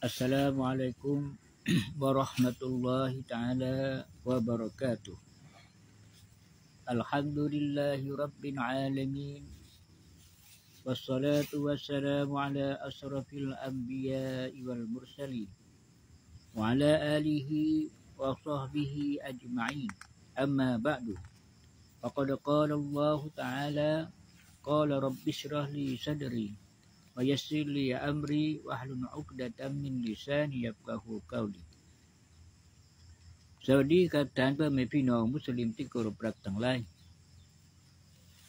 السلام عليكم ورحمة الله تعالى وبركاته الحمد لله رب العالمين والصلاة والسلام على أشرف الأنبياء والمرسلين وعلى آله وصحبه أجمعين أما بعد فقد قال الله تعالى قال رب اشرح لي صدري ويسر لي أمري واحلل عقدة من لساني يفقه قولي สวัสดีครับท่านเพื่อนแม่พี่น้องมุสลิมที่เคารพรักทั้งหลาย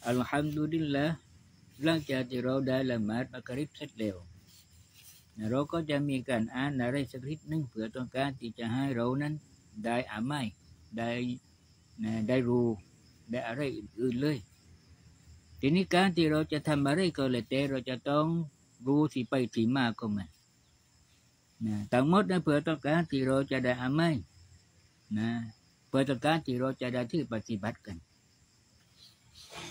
อัลฮัมดุลิลละหลังจากที่เราได้ละหมาดมักริบเสร็จแล้วนะเราก็จะมีการอ่านอะไรสักนิดหนึงเพื่อต้องการที่จะให้เรานั้นได้อามัยได้นะได้รู้ได้อะไรอื่นๆเลย ทีนี้การที่เราจะทำอะไรก็แล้วแต่เราจะต้องรู้ที่ไปที่มาของมันนะทั้งหมดนะเพื่อต้องการที่เราจะได้อามัยนะเพื่อต้องการที่เราจะได้ที่ปฏิบัติกัน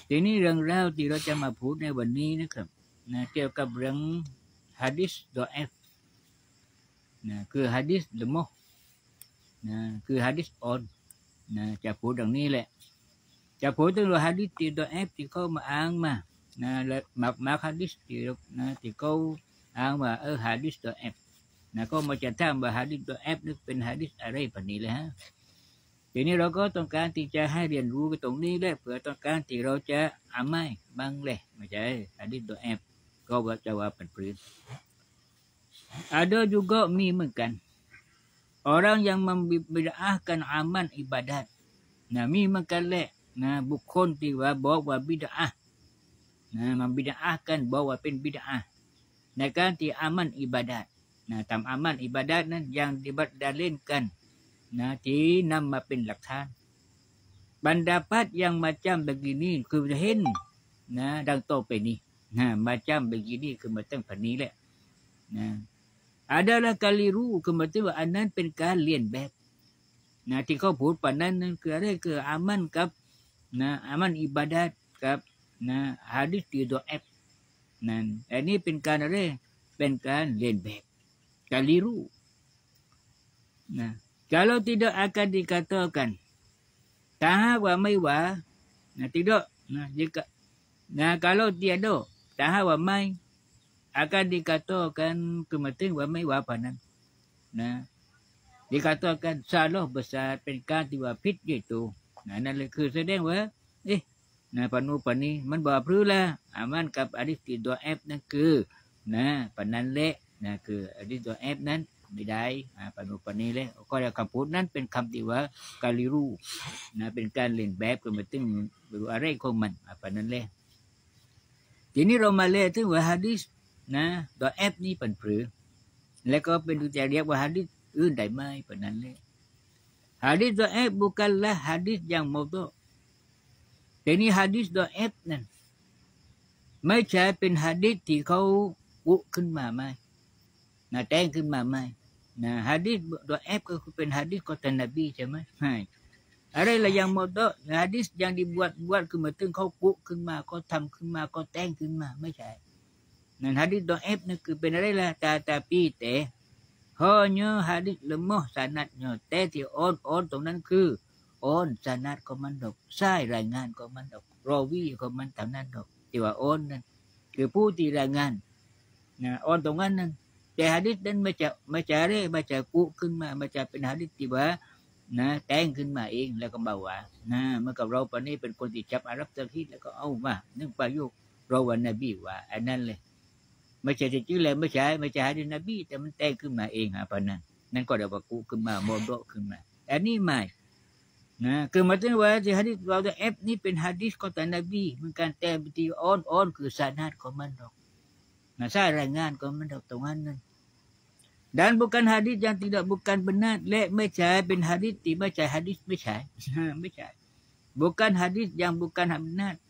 ทีนี้เรื่องราวที่เราจะมาพูดในวันนี้นะครับนะเกี่ยวกับเรื่องฮะดิษดอเอฟนะคือฮะดิษเดโมนะคือฮะดิษออนนะจะพูดดังนี้แหละ จะพูดถึงฮะดิษที่ดอเอฟที่เขามาอ้างมานะและมักมักฮะดิษที่นะที่เขาอ้างว่าเออฮะดิษดอเอฟนะก็มาจะถามว่าฮะดิษดอเอฟนี่เป็นฮะดิษอะไรปนนี้เลยฮะทีนี้เราก็ต้องการที่จะให้เรียนรู้กันตรงนี้แหละเพื่อต้องการที่เราจะอาไม่บ้างเลยไม่ใช่อันนี้ตัวแอบก็ว่าจะว่าเป็นพื้น ada juga mi makan orang yang membid'ahkan amal ibadat nah mi makan le nah บุคคลที่ว่าบอกว่าบิดานะมันบิดากันบอกว่าเป็นบิดาในการที่อามันอิบาดัตนะทำอามันอิบาดัตนั้นยังดิบัตดาเล่นกันนะที่นำมาเป็นหลักฐานบรรดาพัด yang macam begini คือเห็นนะดังโตไปนี้นะ macam begini คือมาตั้งพันนี้แหละนะ adalah kaliru คือหมายถึงว่าอันนั้นเป็นการเลียนแบบนะที่เขาพูดปานนั้นนั่นคืออะไรคืออามันกับ นะอามันอิบาดัตกับนะฮะดิษที่ดอเอฟนั่นอันนี้เป็นการอะไรเป็นการเลียนแบบ kaliru นะ kalau tidak akan dikatakan tak wa mai wa nah tidak nah jika nah kalau tiada tak wa mai akan dikatakan kematian wa mai wa panan nah dikatakan salah besar เป็นก นั่นเลยคือแสดงว่าเอ๊ะนะปนูปนี้มันบ่พรือละอามันกับอดิสติตัวแอปนั่นคือนะปนั้นแหละนะคืออดิสตัวแอปนั้นไม่ได้ปนุปนีเลยก็จะคำพูดนั้นเป็นคำที่ว่ากาลิรูนะเป็นการเล่นแบบก็มาถึงรู้อะไรของมันปนั้นเลยทีนี้เรามาเล่ถึงว่าฮะดิษนะตัวแอปนี้เป็นปรือแล้วก็เป็นตัวจะเรียกว่าฮะดิษอื่นได้ไหมปนนั้นเลย ฮะดิษตัวแอป bukanlah hadis yang maudhu แต่นี่ฮะดิษตัวแอปนั่นไม่ใช่เป็นฮะดิษที่เขาอุขึ้นมาไหมนะแต่งขึ้นมาไหม Nah, hadis doa ke เป็น hadis kata Nabi ใช่ไหมใช่อะไรละ yang modok hadis yang dibuat-buat คือหมายถึงเขากุขึ้นมาเขาทำขึ้นมาเขาแต่งขึ้นมา ไม่ใช่นั่น hadis ดอเอฟนี่คือเป็นอะไรล่ะตาตาปีแต่ hanya hadis lemah sanadnya แต่ที่โอนโอนตรงนั้นคือโอนสนัดของมันดอกใช่รายงานของมันดอกรอวีของมันท่านั้นดอกที่ว่าโอนนั่นคือผู้ที่รายงานนะโอนตรงนั้นนั่นแต่ฮะดิษนั้นมาจากมาจากอะไมาจากกุขึ้นมามาจากเป็นฮะดิษที่ว่านะแต่งขึ้นมาเองแล้วก็บอกว่านะเมื่อกับเราปนนี้เป็นคนที่จับอารับตะคิดแล้วก็เอามานึ่งประโยคเราวันนบีว่าอันนั้นเลย ไม่ใช่จริงๆเลยไม่ใช่ไม่ใช่ฮะดิษนบีแต่มันแต่งขึ้นมาเองอะปนนั้นนั่นก็เรียกว่ากุขึ้นมาโมโดขึ้นมาอันนี้ไม่นะคือมาถึงว่าที่ฮะดิษเราจะเอฟนี่เป็นฮะดิษของท่นบีมันการแต่งเป็นที่อ่อนอ่อนคือสานาดของมันดอก Nah, saya rayuan kau mendak tuan Dan bukan hadis yang tidak bukan benar. Lek macam bin hadis tiba cai hadis macam. macam. Bukan hadis yang bukan benar.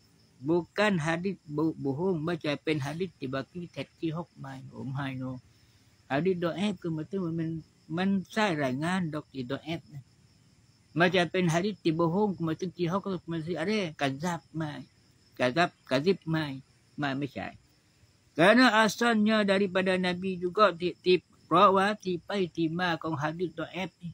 Bukan hadis bohong baca pen hadis tiba ki tet ki hok mai om hai no. Hadis doa ke mesti men men saya rayuan dok di doa Macam pen hadis tiba bohong ke mesti ki hok mesti ada kazab mai. Kazab kazib mai. Mai macam. Kerana asalnya daripada Nabi juga di, di เพราะว่าที่ไปที่มาของฮะดิษตัวแอปนี่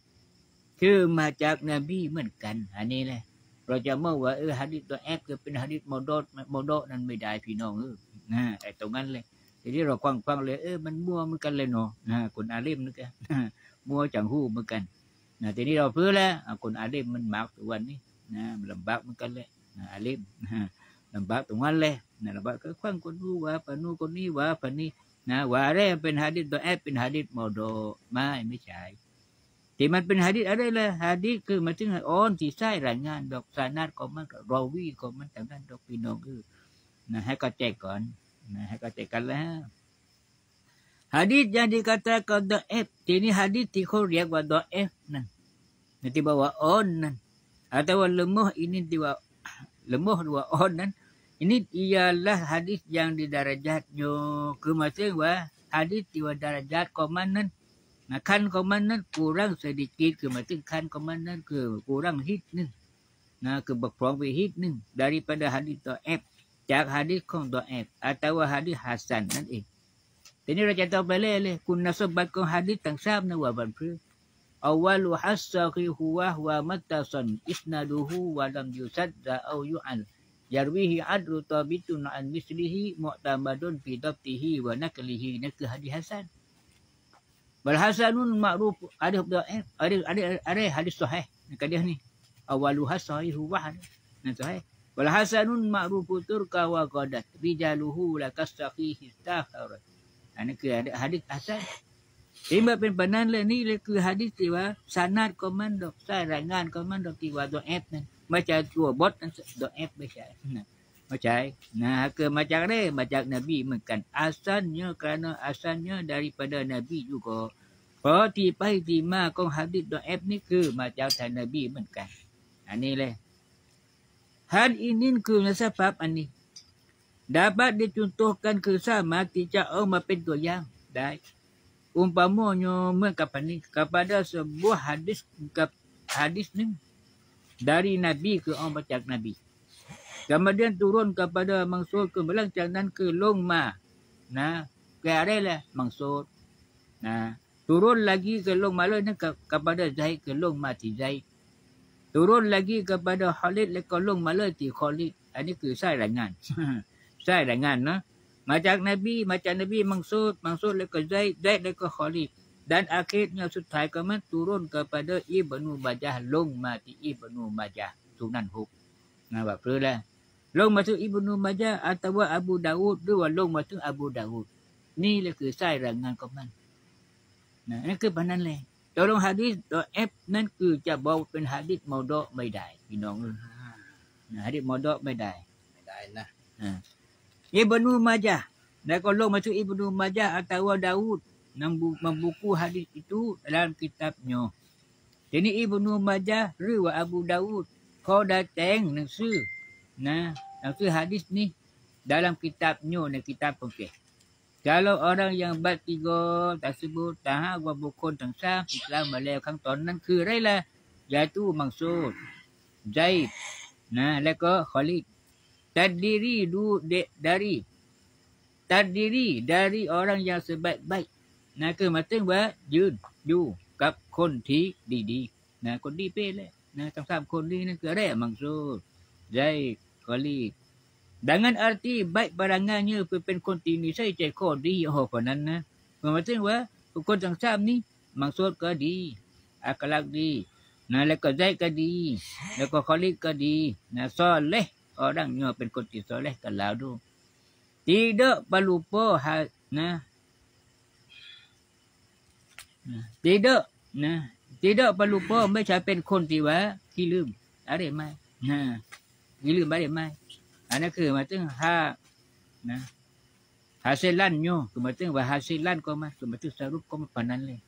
คือมาจากนบีเหมือนกัน อันนี้แหละ เราจะมองว่าเออฮะดิษตัวแอปก็เป็นฮะดิษโมโดโมโดนั้นไม่ได้พี่น้องเออนะไอ้ตรงนั้นเลยทีนี้เราฟังฟังเลยเออมันมั่วเหมือนกันเลยเนาะนะคนอาลิมนึกกันมั่วจังหู้เหมือนกันนะทีนี้เราเพื่อแล้วคนอาลิมมันมากตัววันนี้นะลำบากเหมือนกันเลยนะอาลิมลำบากตรงนั้นเลยนะลำบากก็ฟังคนรู้ว่าปนู้คนนี้ว่าปนี้นะว่าอะไรเป็นฮะดิษตัวแอปเป็นฮะดิษโมโดไม่ไม่ใช่ ที่มันเป็นฮะดิษอะไรเลยฮะดิษคือมันถึงอ่อนที่ใช้รายงาน ดอกสานาดของมันรอวีของมันต่างนั้นดอกพี่น้องคือนะให้ก็แจกก่อนนะให้ก็แจกกันแล้ว Hadis yang dikatakan do'ef. Ini hadis นะขั้นของมันนั่นกูร่างเศรษฐกิจคือมาถึงขั้นของมันนั่นคือกูร่างฮิตนึ่งนะคือบักพร้องไปฮิตนึ่ง daripada hadis ตัวแอบจากฮะดิตของตัวแอบอัตวะฮะดิฮัสซันนั่นเองทีนี้เราจะต่อไปเรื่อยเลยคุณสมบัติของฮะดิตต่างทราบนะว่าบันพืชอาวลูฮัสซาคิฮุวะวะมัตตาสันอิสนาดูฮุวะลัมยูซัดดะอูยุอันยารวิฮิอัดรุตาบิตุนอันมิสลิฮิมุตามาดุนฟิดับติฮิวะนักลิฮินั่นคือฮะดิฮัสซัน กนบีเหมือนกัน asalnya kerana asalnya daripada nabi juga เพราะที่ไปที่มาของฮะดิษตัวแอปนี่คือมาจากท่านนบีเหมือนกันอันนี้เลยฮันอินินคือในสภาพอันนี้ dapat dicontohkan ke sama tidak เอามาเป็นตัวอย่างได้ umpamanya mengapa ni kepada sebuah hadis ke hadis ni dari Nabi ke orang baca Nabi. Kemudian turun kepada maksud ke melancarkan ke longma. Nah, ke lah maksud. Nah, turun lagi ke longma lain ke, kepada Zaid ke longma ti Zaid. Turun lagi kepada Khalid ke longma lain ti Khalid. Ini ke saya rangan. saya rangan nah. Macam Nabi, macam Nabi maksud, maksud leka Zaid, Zaid leka Khalid. Dan akhirnya sutai kemen turun kepada Ibnu Majah, long mati Ibnu Majah. Sunan Hub. Nah, apa lah. Long masuk Ibnu Majah atau Abu Dawud, dua long masuk Abu Dawud. Ni lah kesai rangan kemen. Nah, ini ke panan leh. Tolong hadis, do F นั่นคือจะบอกเป็นหะดิษมอดไม่ได้พี่น้องนะหะดิษมอดไม่ได้ไม่ได้นะอ่า Ibnu Majah. Dan kalau masuk Ibnu Majah atau Daud membuku hadis itu dalam kitabnya. Jadi Ibnu Majah riwa Abu Daud kau datang nangsu. Nah, nangsu hadis ni dalam kitabnya ni kitab okey. Kalau orang yang bat tiga tersebut tahu wa bukan tangsa Islam Malay kang ton นั่นคืออะไรล่ะ yaitu maksud Zaid nah leko Khalid terdiri du, de, dari terdiri dari orang yang sebaik-baik นะคือมาถึงว่ายืนอยู่กับคนที่ดีๆนะค นดีเป้เลยนะต้องทำคนดีนั่นคืออะไรมังสูดใจกอลี dengan arti baik barangannya เป็นคนที่นิสัยใจคอดีโอ้คนนั้นนะเมื่อมาถึงว่าคนทั้งสามนี้มังสูดก็ดีอักลัก อย่าลืมไปเดี๋ยวไม่อันนี้คือมาตึงหานะหาเซลันโยคือมาตึงว่าหาเซลันก็มาคือมาตึงสรุปก็มาปานนั้นเลย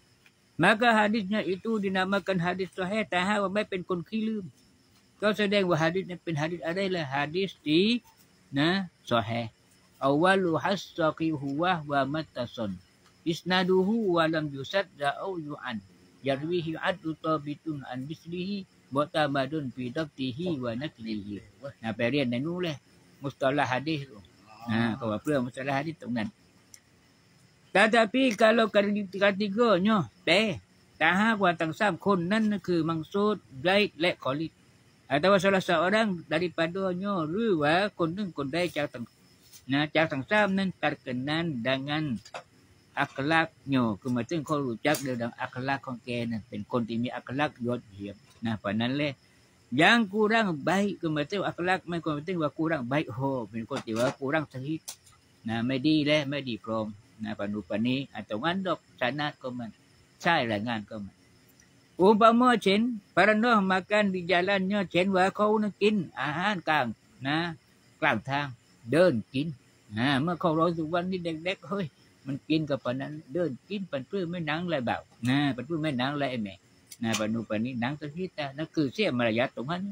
maka hadisnya itu dinamakan hadis sahih tahawa ไม่เป็นคนขี้ลืม ก็แสดงว่าฮาดิษนี้นเป็นฮาดิษอะไรล่ะฮาดิษที่นะสอฮเอาวาลูฮัสซากิฮุวะวามัตตาซนอิสนาดูฮูวะลัมยูซัดจะอูยูอันยารวิฮิอัดุตอบิตุนอันบิสลิฮี บตามาดุนฟิดักติฮิวะนักลิฮินะไปเรียนในนู้นเลยมุสตาลาฮะดิษนะก็ว่าเพื่อมุสตาลาฮะดิษตรงนั้น Tetapi kalau ketiganya teh tak hak tang sam kon nan คือ maksud baik lek khalid atau salah seorang daripadanya หรือว่าคนหนึ่งคนใดจากต่างนะจากต่างซ้ำนั้น terkenan dengan akhlaknya คือหมายถึงเขารู้จักเรื่องอัคลักของแกนั่นเป็นคนที่มีอัคลักยอดเยี่ยม นะเพราะนั้นเลย yang kurang baik คือหมายถึงอัคลักไม่ควรหมายถึงว่า kurang baik โหเป็นคนที่ว่า kurang sahih นะไม่ดีและไม่ดีพร้อมนะปนุปนี้อัตวันดอกชนะก็มันใช่รายงานก็มัน Umpama chen, para noh makan di jalannya chen wa kau nak kin อาหารกลางนะกลางทางเดินกินนะเมื่อเขาร้อยสุวรรณนี่เด็กๆเฮ้ยมันกินกับปนั้นเดินกินปันเพื่อไม่นังอะไรแบบนะปันเพื่อไม่นังอะไรแม่ นะปนุปนิหนังสพิตานั่นคือเสียมารยาทตรงนั้น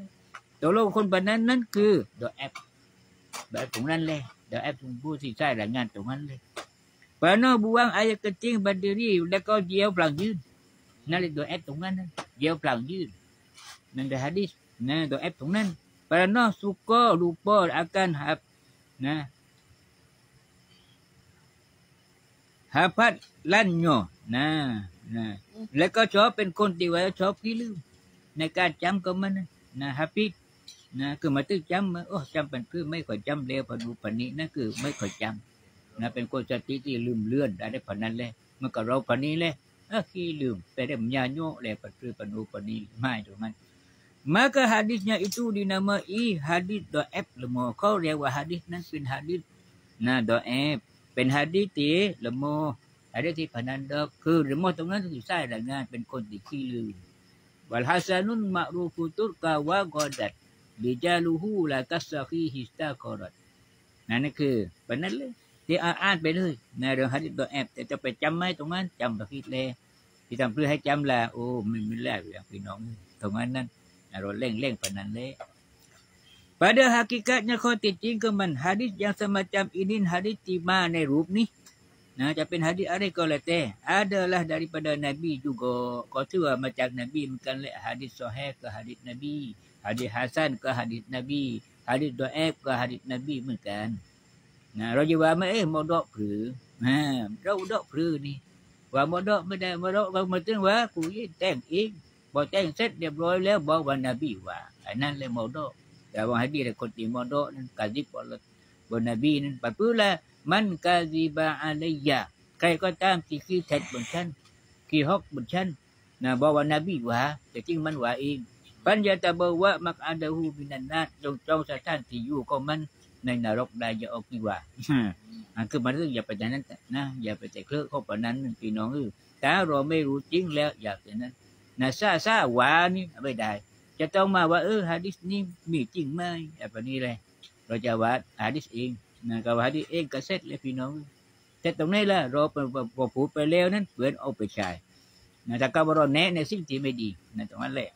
ตัวโลกคนแบบนั้นนั่นคือเดอแอปแบบตรงนั้นเลยเดอแอปผู้ที่ใช้รายงานตรงนั้นเลยปานอบุวังอายกระจิงบันเดอรี่แล้วก็เยี่ยวปลังยืนนั่นเลยตัวแอปตรงนั้นเยี่ยวปลังยืนนั่นเดอะฮัดดิสนะตัวแอปตรงนั้นปานอสุโกลูปออาการหับนะฮับพัดลั่นโยนะ และก็ชอบเป็นคนที่ว่าชอบขี้ลืมในการจำก็มันนะฮับปี้นะคือมาตึกจำมาโอ้จำเป็นพื่อไม่ค่อยจำเร็วพอดูปันนี้นั่นคือไม่ค่อยจำนะเป็นคนสติที่ลืมเลื่อนได้ผนนั้นเลยมันก็เราปันนี้เลยอะขี้ลืมแต่ได้มันาโยแล้วปันคือปันูปันนี้ไม่ถูกมัน maka hadisnya itu dinamai hadis do'eb lemo kau rewa hadis nan pin hadis nah do'eb pen hadis ti lemo Hadis ti pananda ke lemo ตรงนั้นคือใช่ละงานเป็นคนที่ขี้ลืม Wal hasanun ma'rufu turka wa qadat. Lijaluhu la kasakhi histaqarat. นั่นคือปนั้นเลยที่อ่านไปเลยในเรื่องฮะดิษตัวแอบแต่จะไปจำไหมตรงนั้นจำแบบคิดเลยที่ทำเพื่อให้จำละโอ้ไม่ไม่แล้วอย่างพี่น้องตรงนั้นนั่นเราเร่งเร่งปนั้นเลย Pada hakikatnya kau ticing ke man hadis yang semacam ini hadis tiba ในรู ปนี้นะจะเป็น hadis อะไรก็แล้วแต่ adalah daripada Nabi juga ก็ถือว่ามาจาก Nabi เหมือนกันแหละ hadis sahih ก็ hadis Nabi hadis hasan ก็ hadis Nabi hadis dhaif ก็ hadis Nabi เหมือนกันนะเราจะว่าไม่เอ๊ะมดอกหรือนะเราดอกหรือนี่ว่าม บนบีนั่นที่มดอกนั้นกาซิบอลบนนบีนั้นปัดพื้นละมันกาซิบะอะไรยาใครก็ตามที่ขี้เท็จบนชั้นขี้ฮอกบนชั้นนะบอกว่านบีว่าแต่จริงมันว่าเองปัญญาตะบอกว่ามักอาดาหูบินันนาจงจองสถานที่อยู่ของมันในนรกได้จะออกดีกว่าคือมันคืองอย่าไปอย่างนั้นนะอย่าไปแต่เคลือนเข้าปนั้นพี่น้องคือแต่เราไม่รู้จริงแล้วอยากอย่างนั้นนะซาซาหวานี่ไม่ได้ จะต้องมาว่าเออฮะดิษนี้มีจริงไหมแบบนี้เลย เราจะวัดอาดิสเองนะกับอาดิเองก็ะเซ็ตเลยพี่น้อง แต่ตรงนี้ล่ะเราไปพอพูดไปแล้วนั้นเปลี่ยนเอาไปใช้นะแต่ก็บรอแนะในสิ่งที่ไม่ดีนะตรงนั้นแหละ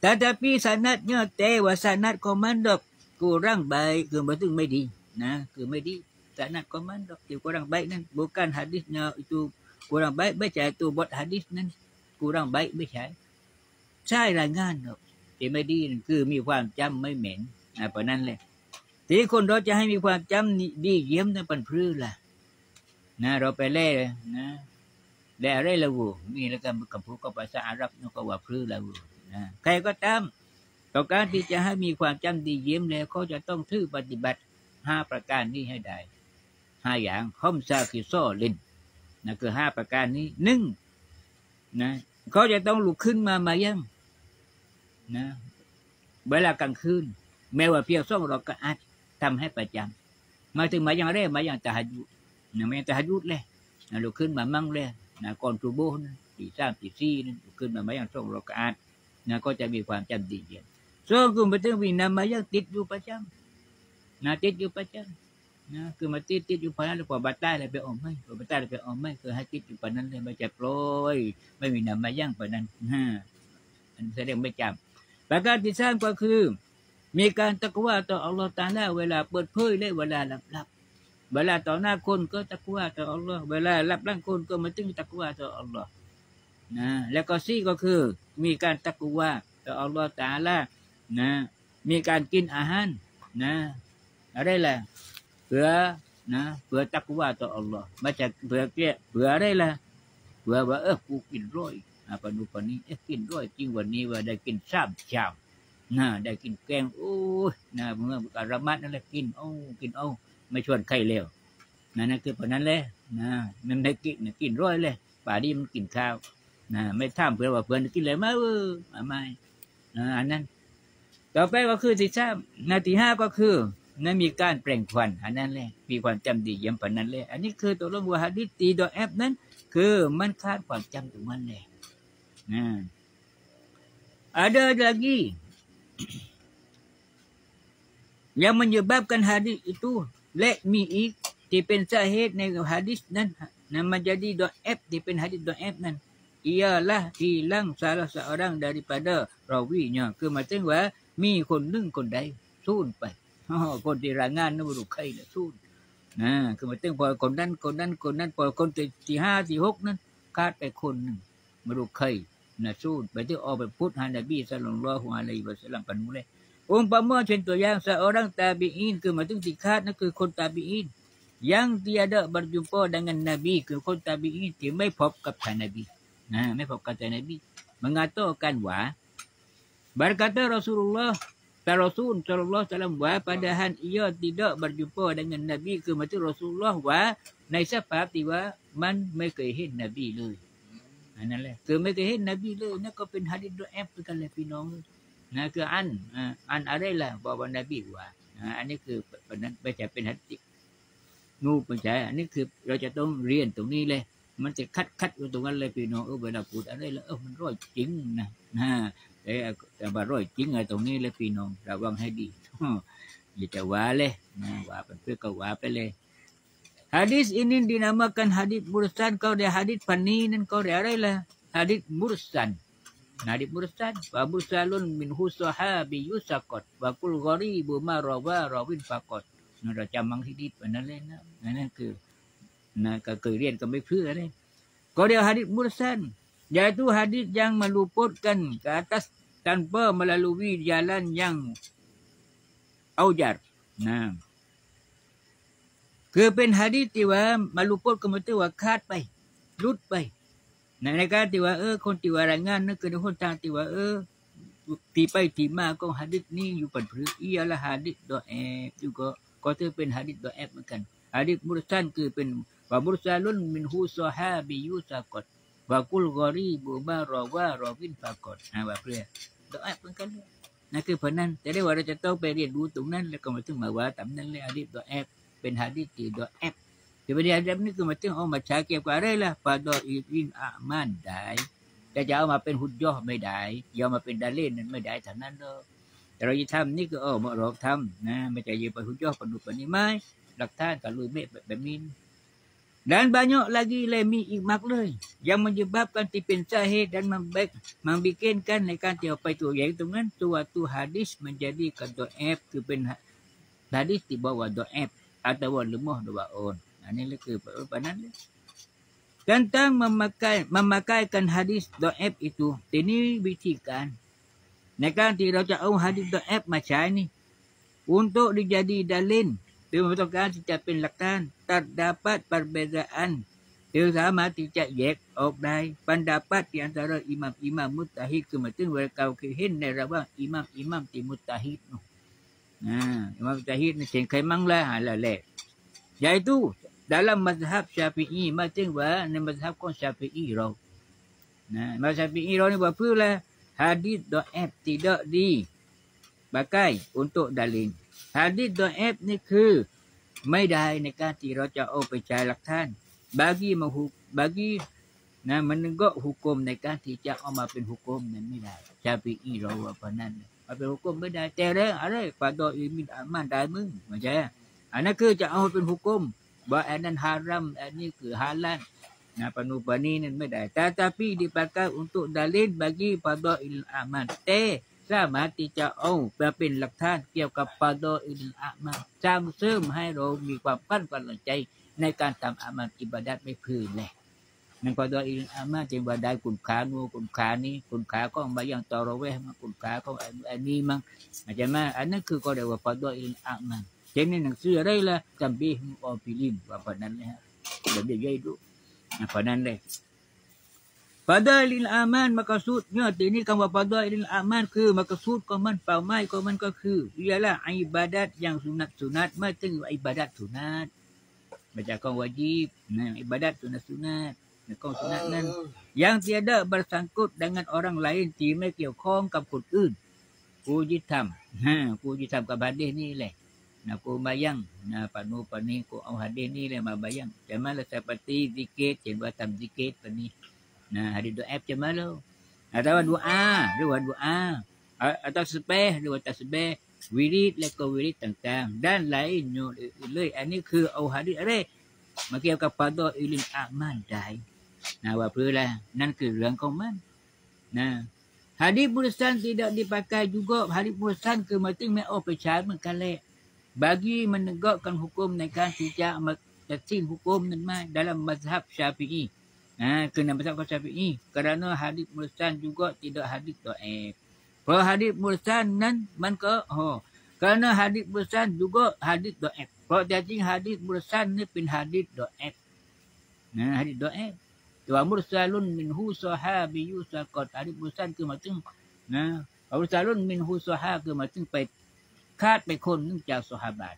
แต่แต่พี่สานัดเนี่ยแต่ว่าสานัดคอมมานดอกกูร่างใบคือมันถึงไม่ดีนะ คือไม่ดีสานัดคอมมานดอที่กูร่างใบนั้นบุกันฮัดดิสเนี่ยจูกูร่างใบไม่ใช่ตัวบทฮัดดิสนั้นกูร่างใบไม่ใช่ใช่รายงานเนอะที่ไม่ดีคือมีความจำไม่เหม็น เพราะนั้นเลยทีคนเราจะให้มีความจำดีเยี่ยมนั่นเป็นพื้นล่ะ นะ เราไปเล่นะแล่อะไรละวูมีแล้วกันกับผู้ก็ภาษาอาหรับนก็ว่าพื้นละวูนะใครก็ตามต่อการที่จะให้มีความจำดีเยี่ยมแล้วเขาจะต้องถือปฏิบัติห้าประการนี้ให้ได้ห้าอย่างข้อมซาคิโซลินนะคือห้าประการนี้หนึ่งนะเขาจะต้องลุกขึ้นมามายังนะเวลากลางคืน แม้ว่าเพียวส่องเราก็อาจทำให้ประจำ มาถึงมาอย่างแรกมาอย่างตาหยุดนะมาอย่างตาหยุดเลยนะลุกขึ้นมามั่งเลยนะก่อนทูโบนะตีสามตีสี่นั่นขึ้นมามาอย่างส่องเราก็อาจนะก็จะมีความจำดีเยี่ยส่วนคือมาถึงวินามาอย่างติดอยู่ประจำนะติดอยู่ประจำนะคือมาติดติดอยู่พันนั้นหรือว่าบัตรใต้อะไรไปออมไม่บัตรใต้อะไรไปออมไม่คือให้ติดอยู่พันนั้นเลยไม่จะโปรยไม่มีนำมาย่างพันนั้นฮะอันแสดงไม่จำประการที่สร้างก็คือ มีการตะกว่าต่ออัลลอฮ์ตาลาเวลาเปิดเผยและเวลาหลับหลับเวลาต่อหน้าคนก็ตะกว่าต่ออัลลอฮ์เวลาหลับลังคนก็มาตึงตะกว่าต่ออัลลอฮ์นะแล้วก็สี่ก็คือ มีการตะกว่าต่ออัลลอฮ์ตาลานะ มีการกินอาหารนะอะไรแหละเพื่อนะเพื่อตักว่าต่ออัลลอฮ์ม่ใช่เพื่อเกี้ยเพื่ออะไรล่ะเพื่อว่าเออกูกินร้อยอ่าปนุปนี้เอ๊ะกินร้อยจริงวันนี้ว่าได้กินสามชาม นะได้กินแกงโอ้ยนะเมื่อการมัดนั่นแหละกินเอากินเอาไม่ชวนใครเลวนั่นนั่นคือปนั้นเลยนะมันได้กินกินร้อยเลยป่านี้มันกินข้าวนะไม่ท่ามเพื่อว่าเพื่อนกินเลยมาเออไม่นะอันนั้น ต่อไปก็คือที่ทราบนาทีห้าก็คือนั่นมีการแปลงควันอันนั้นเลยมีความจำดีเยี่ยมปานนั้นเลยอันนี้คือตัวลงวาฮดิตีดอแอปนั้น คือมันขาดความจำตรงมันเลยนะ ada lagi yang menyebabkan hadis itu let me ik ที่เป็นสาเหตุในฮะดิษนั้นนั้นมัน jadi do'ef ที่เป็นฮะดิษ do'ef นั้น ialah hilang salah seorang daripada rawinya คือหมายถึงว่ามีคนหนึ่งคนใดสูญไปคนที่รายงานนั้นบุรุษใครนะสูญนะคือหมายถึงพอคนนั้นคนนั้นคนนั้นพอคนที่ที่ห้าที่หกนั้นขาดไปคนหนึ่งบุรุษใคร นะสูญไปที่ออกไปพูดฮานาบีสัลลัลลอฮุอะลัยฮิวะสัลลัมปนุเลยองค์ประมวลเช่นตัวอย่าง seorang tabi'in คือหมายถึงที่ขาดนั่นคือคนตาบีอิน yang tiada berjumpa dengan Nabi คือคนตาบีอินที่ไม่พบกับท่านนบีนะไม่พบกับท่านนบี mengatakan ว่า berkata Rasulullah Rasul sallallahu alaihi wasallam wa padahal ia tidak berjumpa dengan Nabi คือหมายถึง Rasulullah ว่าในสภาพที่ว่ามันไม่เคยเห็นนบีเลย อันนั้นแหละคือไม่เคยเห็นนบีเลยนั่นก็เป็นฮะดิษด้วยแอปกันเลยพี่น้องนะคืออันอันอะไรล่ะบอกว่านบีว่าอันนี้คือปนนั้นไม่ใช่เป็นฮะดิงูไม่ใช่อันนี้คือเราจะต้องเรียนตรงนี้เลย มันจะคัดคัดอยู่ตรงนั้นเลยพี่น้องเออเวลาพูดอะไรแล้วเออมันร้อยจริงนะนะแต่แต่ว่าร้อยจริงไอ้ตรงนี้เลยพี่น้องระวังให้ดีอย่าจะว่าเลยนะว่าเป็นเพื่อก็ว่าไปเลย hadis ini dinamakan hadis mursan kau dia hadis fani dan kau dia apa lah hadis mursan hadis mursan wa mursalun min husahabi yusakot wa kul gharibu ma rawa rawin fakot เราจำบางที่ดีไปนั่นเลยนะนั่นคือนะก็เคยเรียนก็ไม่เพื่อเลยก็เดียวhadis mursan yaitu hadis yang meluputkan ke atas tanpa melalui jalan yang aujar. Nah. คือเป็นฮะดีษที่ว่ามาลุปดก็มาที่ว่าขาดไปลุดไปในในการที่ว่าเออคนที่ว่ารายงานนั่นคือคนทางที่ว่าเออที่ไปที่มาก็ฮะดีษนี้อยู่ปันพฤกอียละฮะดีษดอแอบอยู่ก็ก็ถือเป็นฮะดีษดอแอบเหมือนกันฮะดีษมุรซันคือเป็นว่ามุรซาลุนมินฮูซอฮาบิยูซากอดว่ากุลกอรีบูบารอว่ารอวินปากอดนะว่าเพื่อดอแอบเหมือนกันนั่นคือผลนั้นแต่ได้ว่าเราจะต้องไปเรียนรู้ตรงนั้น แล้วก็มาถึงมาว่าตำนั้นเลยฮะดีษดอแอบ เป็นฮะดีษที่ดอแอบ Jadi hadis ni ke macam oh macam ke apa lah pada ibn aman dai แต่จะเอามาเป็นหุ่นย่อไม่ได้ยอมมาเป็นดาเล่นนั้นไม่ได้ทั้งนั้นเลยแต่เราจะทำนี่ก็เออมาเราทำนะไม่ใช่ยืมไปหุ่นย่อปนุปนิไม้หลักฐานกับลุยเมฆแบบนี้ dan banyak lagi lemi ikmak เลย yang menyebabkan tipin sahih dan membaik membikinkan ในการที่เอาไปตัวอย่างตรงนั้นตัวตัว hadis menjadi kata f คือเป็น hadis ที่บอกว่า do'ef ataupun lemah dua on. Ha, ini leka lah perubahan dia. Tentang memakai, memakaikan hadis do'ib itu. Ini bicikan. Mereka nanti rocak hadis do'ib macam ini. Untuk dijadi dalin. Dia membutuhkan secara penelakan. Terdapat perbezaan. Dia sama tidak yek obdai. Pendapat di antara imam-imam mutahid kematian. Mereka wakilin dari imam-imam di mutahid. ว่าเขาคือเห็นในระหว่างอิหมัมอิหมัมที่มุตาฮิดนะอิหมัมมุตาฮิดนี่เช่นใครมั่งละหาละแหละ yaitu dalam mazhab syafi'i หมายถึงว่าใน mazhab ของ syafi'i เรานะ mazhab syafi'i เรานี่ว่าเพื่อละ hadis do'ef tidak dipakai untuk dalil hadis do'ef นี่คือไม่ได้ในการที่เราจะเอาไปใช้หลักฐาน bagi mahu bagi นะมันก็หุกมในการที่จะเอามาเป็นหุกมนั้นไม่ได้ชาปีอีเราว่าปนั้ นมาเป็นหุกมไม่ได้แต่เรื่องอะไรปาดออิมินอามันได้มึงไม่ใช่อันนั้นคือจะเอาเป็นหุกมว่าอันนั้นฮารัมอันนี้คือฮาลัน Nah, panupani ni medai. Tetapi dipakai untuk dalil bagi pada ilmu amal. Te sama tidak oh เป็นหลักฐานเกี่ยวกับปาโดอิลอามาจำเสริมให้เรามีความปั้นกำลังใจในการทำอามันอิบาดัดไม่พื้นเลย มันพอตัวอิอามาจินวันใดกลุ่ขานูกลุ่ขานี้กลุ่ขาก็มาอย่างตอระเวมากลุ่ขาก็อันนี้มั้งอาจจะมาอันนั้นคือก็เรียกวาพอตัวอินอามาเจนี่หนังสืออะไรล่ะจำบีออฟิลิมว่าพอนั้นนะฮะเดี๋ยวเยอยดูพอนั้นเลยพอดอีอามามากระ Padahal il aman maksudnya ini kamu padahal il aman ke maksud kamu pamai kamu ke ke ialah ibadat yang sunat-sunat macam ibadat sunat baca kau wajib nah ibadat sunat-sunat kau sunat nan yang tiada bersangkut dengan orang lain tidak เกี่ยวข้องกับคนอื่นผู้ที่ทำฮะผู้ที่ทำกับ hadis ni leh nak ku bayang nah panu pani ku au hadis ni leh ma bayang macam mana seperti zikir cenderung tam zikir pani Nah, ada doa macam mana? Atau doa, doa doa. Atau sepeh, doa tasbih. Wirid, leka wirid tentang. Dan lainnya. Ini ke au hadis ada. Maka kepada ilin aman dai. Nah, apa lah. Nan ke rang koman. Nah, hadis pulasan tidak dipakai juga. Hadis pulasan ke mati mai oh percaya mengkalek. Bagi menegakkan hukum nekan sejak Tasim hukum dalam mazhab syafi'i. Ha, kena besar kau syafi'i. Kerana hadis mursan juga tidak hadis do'ef. Kalau hadis mursan nan man ke? Oh. Kerana hadis mursan juga hadis do'ef. Kalau jadi hadis mursan ni pin hadis do'ef. Nah, hadis แต่วามุสาลุนมินฮูซาฮาบิยูซากอดอาริบุสันคือมาถึงนะมุสาลุนมินฮูซาฮาคือมาถึงไปคาดไปคนนึงจากสหาบาต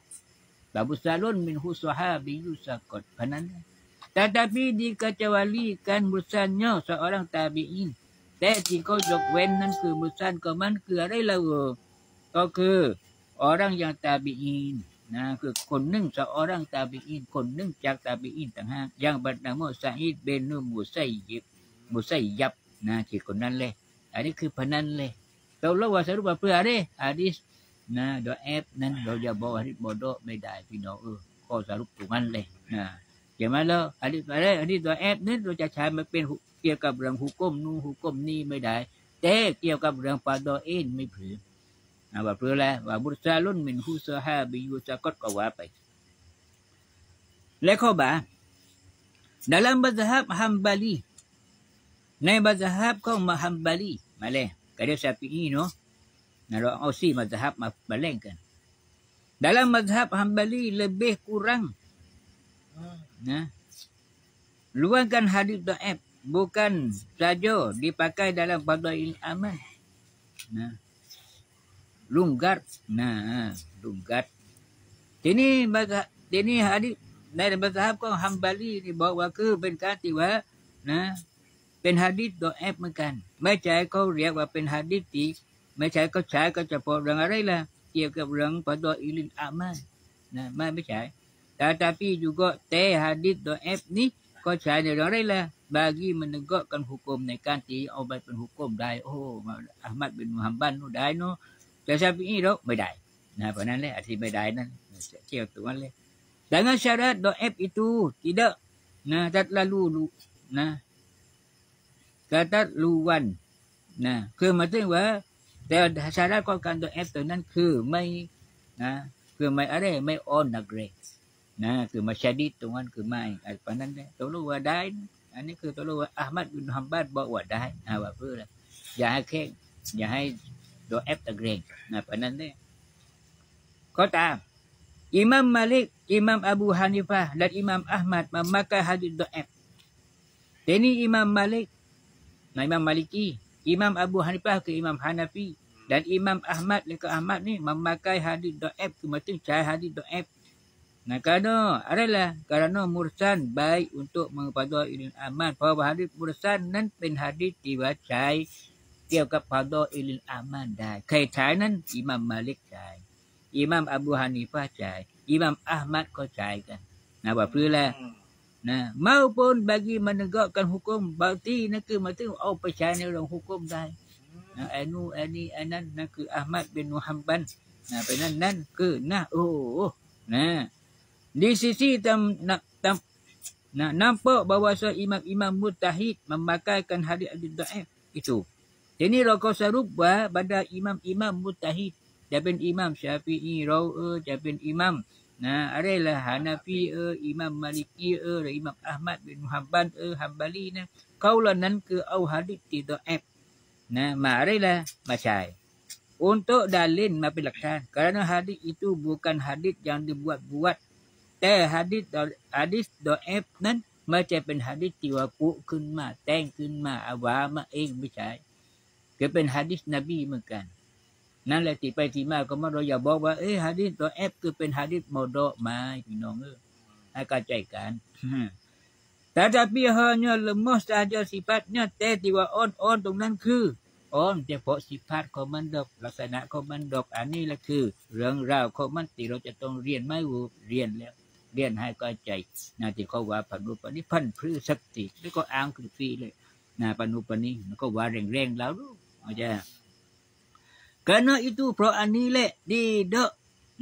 บาบุซาลุนมินฮูซาฮาบิยูซากอดพนั้นแ Tetapi dikecualikan busannya seorang าบิอินแต่ที่เขายกเว้นนั่นคือมุสันก็มันคืออะไรเราก็คือ orang yang tabi'in นะคือคนนึ่งสอรังตาบีอิน คนนึ่งจากตาบีอินต่างหากอย่างบัดนามซาอิดเบนุมุไซยิบมุไซยับนะที่คนนั้นเลย อันนี้คือพนันเลยเราเล่าว่าสรุปว่าเพื่ออะไรอะดิสนะดอแอปนั้นเราจะบอกอะดิบอดไม่ได้พี่น้องเออข้อสรุปตรงนั้นเลยนะช่ไหมาแล่ะอันนี้อะไรอันนี้ตัวแอปนี่เราจะใช้มาเป็นเกี่ยวกับเรื่องหุกมนู่หุกมนี่ไม่ได้แต่เกี่ยวกับเรื่องปาดอเอ็นไม่ผือ Nah, apa pula? Wa bursalun min husahabi yusaqat ke apa itu? Lekoba. Ah? Dalam mazhab Hambali. Nai mazhab kau Hambali. Malah. Kadang siapa ini, no? Nara osi mazhab maling kan. Dalam mazhab Hambali lebih kurang. Nah. Luangkan hadis da'ib. Bukan saja dipakai dalam fadha'il aman. Nah. Ha? lunggar. Nah, lunggar. Ini bahasa ini hadis dari mazhab kau hambali ni bawa ke เป็นการที่ว่านะเป็นหะดีษดอเอฟเหมือนกันไม่ใช่เขาเรียกว่าเป็นหะดีษที่ไม่ใช่เขาใช้ก็เฉพาะเรื่องอะไรล่ะเกี่ยวกับเรื่องปดออิลินอามันนะไม่ไม่ใช่ tetapi juga teh hadis do'ef ni kau cari orang lah bagi menegakkan hukum ni kan ti obat pun hukum dai oh Ahmad bin Muhammad nu dai no แต่ชาบีอีเราไม่ได้นะเพราะนั้นเลยอธิไม่ได้นั่นเที่ยวตัวนั้นเลย dengan syarat do'ib itu tidak nah ดล่าลู่ lu nah จัดลู่วันนะคือหมายถึงว่าแต่ชาระของการดอเอฟตัวนั้นคือไม่นะคือไม่อะไรไม่อ่อนนักเรกนะคือมาชดิตตรงนั้นคือไม่เพราะนั้นเลยตัวรู้ว่าได้ อันนี้คือตัวรู้ว่าอามัดบินฮัมบัดบอกว่าได้นะว่าเพื่ออย่าให้แข้งอย่าให้ do ep tagreng. Nah, apa nan dah? Kota. Imam Malik, Imam Abu Hanifah dan Imam Ahmad memakai hadis do'ef. Ini Imam Malik, nah Imam Maliki, Imam Abu Hanifah ke Imam Hanafi dan Imam Ahmad ke Ahmad ni memakai hadis do'ef ke macam cahaya hadis do'ef. Nah, kerana adalah kerana mursan baik untuk mengepada ilin aman. Bahawa hadis mursan nan pen hadis เกี่ยวกับพาดออิลินอามันได้ ใครใช้นั้นอิหมัมมาลิกใช้อิหมัมอบูฮานีฟาใช้อิหมัมอัลมัดก็ใช้กันนะว่าเพื่อแล้วนะ maupun bagi menegakkan hukum berarti นั่นคือหมายถึงเอาไปใช้ในเรื่อง hukum ได้นะไอ้นู่นไอ้นี่ไอ้นั่นนั่นคืออัลมัดเป็นมุฮัมบันนะเป็นนั่นนั่นคือนะโอ้นะ di sisi tam, na, tam, na, nampak bahawa imam-imam mutahid memakaikan hadis hadis dhaif itu. Jadi rokok sarup pada imam-imam mutahid. Japin imam syafi'i raw japin imam Nah, adalah Hanafi e, Imam Maliki e, Imam Ahmad bin Muhammad e, Hambali na. Kaulah nan ke au hadis ti dhaif. Nah, ma adalah macai. untuk dalil มาเป็นหลักฐาน kerana hadis itu bukan hadis yang dibuat-buat แต่ hadis hadis ดอเอฟนั้นไม่ใช่เป็น hadis ที่ว่า ก็เป็น hadis นบีเหมือนกัน นั่นแหละที่ไปที่มาก็มาเราอย่าบอกว่าเอ้ย hadis ดอเอฟคือเป็น hadis โมโดมาพี่น้องเออให้เข้าใจกัน tetapi hanya lemah saja sifatnya แต่ที่ว่าอ่อนๆตรงนั้นคืออ่อนเฉพาะสิพาตของมันดอก ลักษณะของมันดอก อันนี้แหละคือ เรื่องราวของมันที่เราจะต้องเรียนไม่วูเรียนแล้ว เรียนให้ก็ใจนาที่เขาว่าปนุปนิพันธ์พฤสักติแล้วก็อ้างคือฟรีเลยนาปนุปนิมันก็ว่าแรงๆแล้วรู้ อาจารย์ karena itu เพราะอันนี้แหละดีเด้อ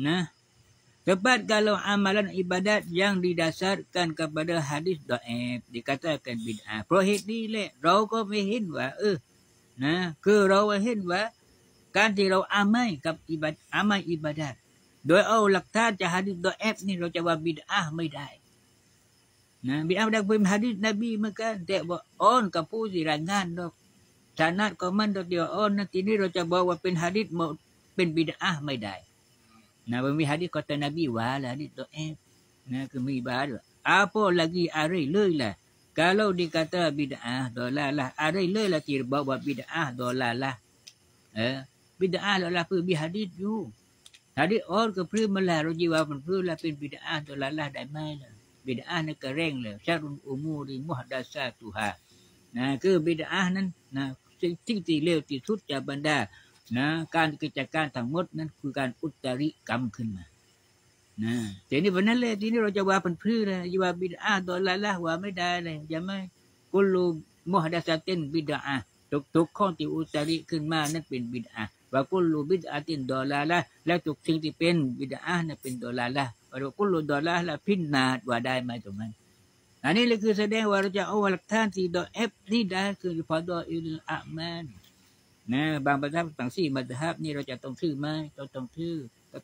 นะ Tepat kalau amalan ibadat yang didasarkan kepada hadis do'ef dikatakan bid'ah. เพราะเหตุนี้แหละเราก็ไม่เห็นว่าเออนะคือเราเห็นว่าการที่เราอามัยกับอิบัดอามัยอิบัดโดยเอาหลักฐานจากฮะดิษดอเอฟนี่เราจะว่าบิดอาไม่ได้นะบิดอาได้เป็นฮะดิษนบีเหมือนกันแต่ว่าอ้อนกับผู้ที่รายงานดอก ฐานะก็มันตัวเดียวอ้อนนะทีนี้เราจะบอกว่าเป็นฮาริษเป็นบิดาไม่ได้นะมันมีฮาริษก็แต่นบีว่าละฮะดิษตัวเองนะคือมีบาด apa lagi arai lei lah kalau dikata bid'ah dolalah arai lei lah tidak bawa bid'ah dolalah eh bid'ah dolalah pun bi hadis ju ถ้าริตออนก็เพื่อมาแล้วเราจีว่ามันพื่อแล้วเป็นบิดาตัวลาละได้ไหมล่ะบิดาเนี่ยก็เร่งเลยชารุนอุมูริมุฮัดดาซาตุฮานะคือบิดานั้น นะสิ่งที่เลวที่สุดจากบรรดานะการกิจการทั้งหมดนั้นคือการอุตริกรรมขึ้นมานะทีนี้วันนั้นเลยทีนี้เราจะว่าเป็นพื้นเลยจะว่าบิดาตัวละละว่าไม่ได้เลยจะไม่กุลูมุฮัดสัตินบิดาทุกทุกข้อที่อุตริขึ้นมานั้นเป็นบิดาว่ากุลูบิดาตินดอลาละและทุกสิ่งที่เป็นบิดานั้นเป็นดอลาละว่ากุลูดอลาละพินนาดว่าได้ไหมตรงนั้น อันนี้เลยคือแสดงว่าเราจะเอาหลักฐานที่ดอเอฟนี่ได้คือพอดออิลอามันนะบางประเทศต่างสี่มัธยับนี่เราจะต้องชื่อไหมต้องต้องชื่อ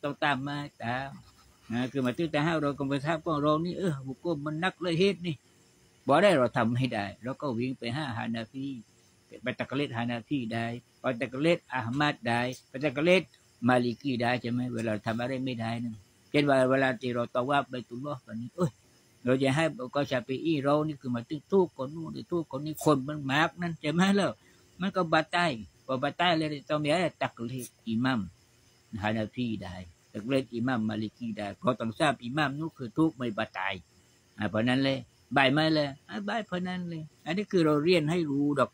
ต้องตามไหมตามนะคือมาตื้อแต่ห้าเรากำลังทับก็เรานี่เออบุกกมันนักเลยเฮ็ดนี่บ่ได้เราทำให้ได้เราก็วิ่งไปห้าฮานาฟีไปตะกเลตฮานาฟีได้ไปตะกเลตอาหมัดได้ไปตะกเลตมาลิกีได้ใช่ไหมเวลาทำอะไรไม่ได้นั่นเช่นว่าเวลาที่เราตะว่าไปตุลลอฮ์แบบนี้เอ้ย เราจะให้ก็ชาปีอีเรานี่คือมาตื้อทุกคนนู้นทุกคนนี้คนมันมากนั่นใช่ไหมแล้วมันก็บาดใจพอบาดใจเลยต้องมีอะไรตักเลตอิมัมฮานาฟีได้ตักเลตอิมัมมาลิกีได้เพราะต้องทราบอิมัมนู้คือทุกไม่บาดใจเพราะนั้นเลยบายม่เลยบายเพราะนั้นเลย อันนี้คือเราเรียนให้รู้ดอก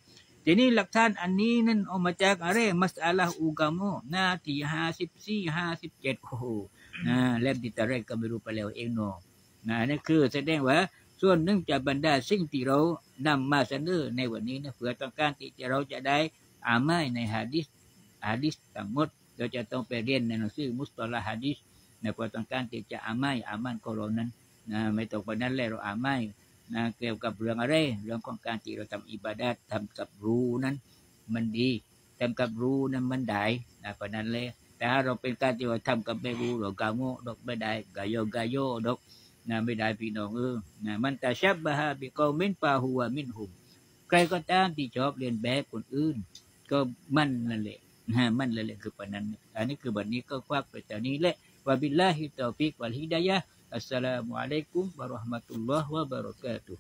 ทีนี้หลักฐานอันนี้นั่นออกมาจากอะไรมัสอาลาอูกามหน้าที่ห้าสิบสี่ห้าสิบเจ็ดโอ้โหนะเล่มที่ตะเรกก็ไม่รู้ไปแล้วเองเนาะ นะนี่คือแสดงว่าส่วนหนึ่งจากบรรดาสิ่งที่เรานำมาเสนอในวันนี้นะเพื่อต้องการที่จะเราจะได้อามัยในฮะดิษฮะดิษทั้งหมดเราจะต้องไปเรียนในหนังสือมุสตลาฮะดิษในเพื่อต้องการที่จะอามัยอามันของเรานั้นนะไม่ต้องไปนั้นแล้วเราอามัยนะเกี่ยวกับเรื่องอะไรเรื่องของการที่เราทำอิบาดัดทำกับรู้นั้น มันดีทำกับรู้นั้นมันได้นะเพราะนั้นเลยแต่ถ้าเราเป็นการที่ว่าทำกับไม่รู้เรากาโมดอกไม่ได้กายโยกายโยดอก นะไม่ได้พี่น้องเออนะมันแต่ชับบะฮาบิกอมินปาหัวมินหุมใครก็ตามที่ชอบเรียนแบบคนอื่น ก็มันนั่นแหละนะมันนั่นแหละคือปนั้น อันนี้คือบันนี้ก็ควักไปแต่นี้แหละวะบิลลาฮิตอฟิกวัลฮิดายะ Assalamualaikum warahmatullahi wabarakatuh.